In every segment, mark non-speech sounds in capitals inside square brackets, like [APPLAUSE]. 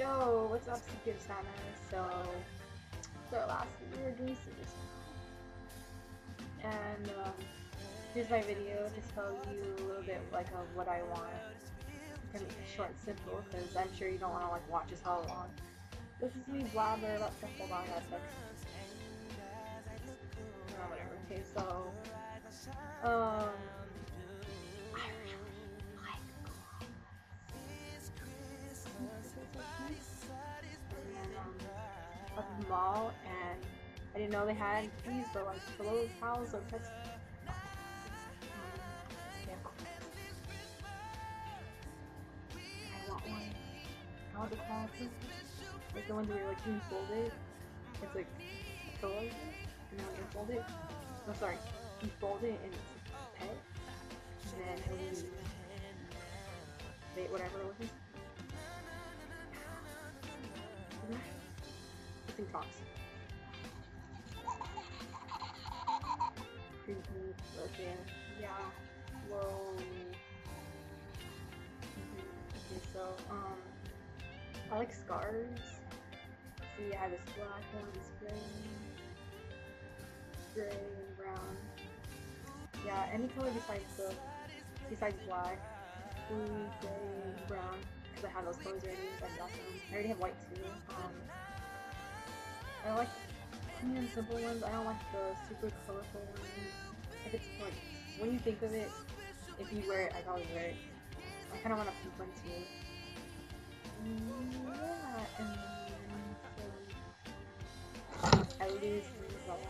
Yo, what's up, Secret Santa? So, so last week we were doing Secret Santa. And, um, here's my video to tell you a little bit, like, of what I want. It's gonna be short and simple, because I'm sure you don't want to, like, watch this all along. This is me blabber about stuff. That's like, oh, whatever. Okay, so, um, the mall, and I didn't know they had these, but like pillow towels or pets. Um, yeah. I want one. I want the koala. Like the ones where you like you fold it. It's like a pillow, and then you fold it. No, sorry, you fold it and it's a pet, and then you they whatever it was. Thing talks. Creepy, okay, yeah, whoa. Okay, so, um, I like scarves. See, I have this black one, this gray, gray and brown. Yeah, any color besides the, besides black, blue, gray, brown because I have those colors already. So I. I already have white too. Um, I like and simple ones. I don't like the super colorful ones. If it's like when you think of it, if you wear it, I always wear it. I kind of want a pink one too. Yeah, and so I lose things a lot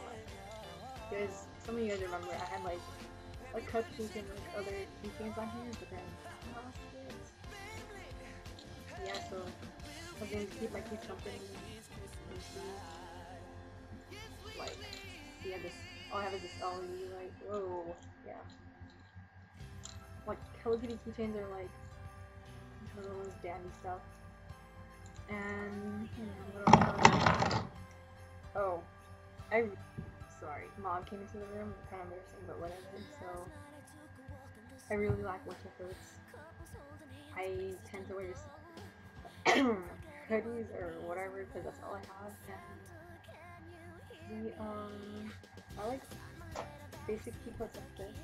because some of you guys remember I had like a cupcake and like other keychains on here, but then I yeah, so I was gonna keep my kids company like, see, I just, all I have is this LED, like, whoa, yeah. Like, Hello Kitty keychains are like, one of those dandy stuff. And, know, oh, I, sorry, mom came into the room, kind of embarrassing, but whatever, so, I really like winter coats. I tend to wear just [CLEARS THROAT] hoodies or whatever because that's all I have. And the um, I like basic key coats like this.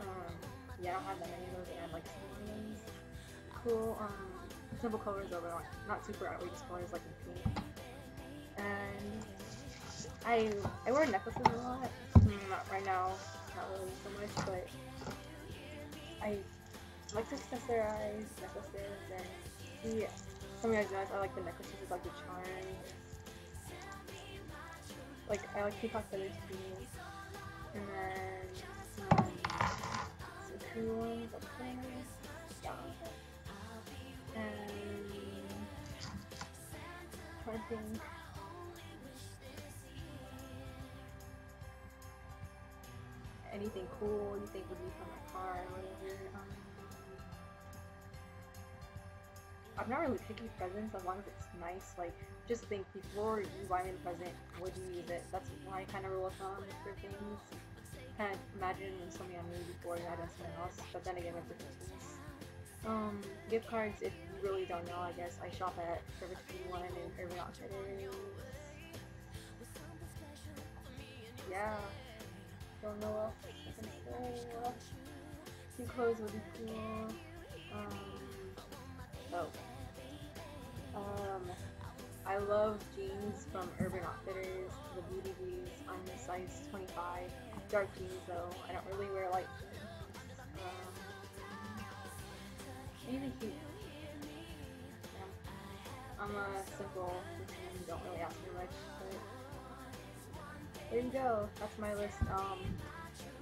Um, yeah, I don't have that many of those. and I have like. Cool. Um, simple colors over not, not super outrageous colors like in pink. And I I wear necklaces a lot. Not right now, not really so much, but I like to accessorize necklaces and see some of you guys know I like the necklaces with like the charms. Like I like peacock feathers too. And then some cool ones up there. Yeah. And I think anything cool you think would be from my car or whatever. Um, I'm not really picky presents as long as it's nice. Like, just think before you buy me a present, would you use it? That's my kind of rule of thumb for things. Kind of imagine something on me before you had on else, but then again, different things. Um, gift cards, if you really don't know, I guess I shop at Forever 21 and Urban Outfitters. Yeah don't know what I can say. New clothes would be cool. Um, oh. Um, I love jeans from Urban Outfitters, the Beauty Views. I'm a size 25. Dark jeans though. I don't really wear light jeans. Um, anything cute. Yeah. I'm a simple person, don't really ask for much, but there you go. That's my list. Um,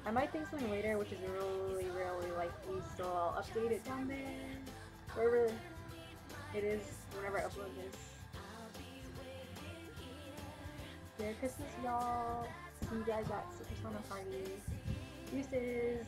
I might think something later, which is really, really likely, so I'll update it down there. Wherever it is, whenever I upload this. Merry Christmas, y'all. See you guys at Super Sonic Party. Deuces.